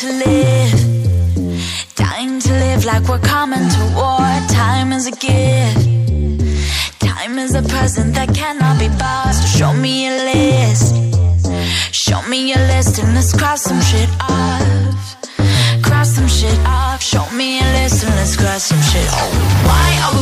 to live. Dying to live like we're coming to war. Time is a gift. Time is a present that cannot be bought. So show me your list. Show me your list and let's cross some shit off. Cross some shit off. Show me your list and let's cross some shit off. Why are we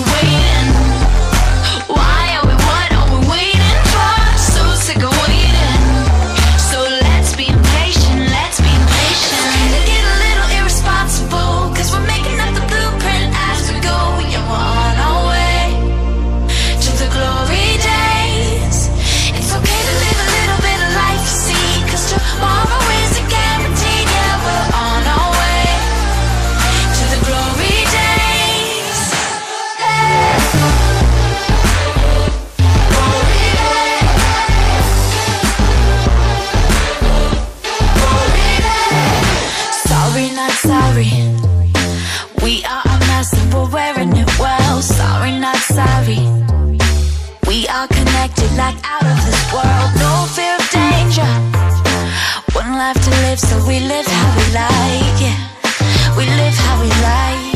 live, so we live how we like. Yeah, we live how we like.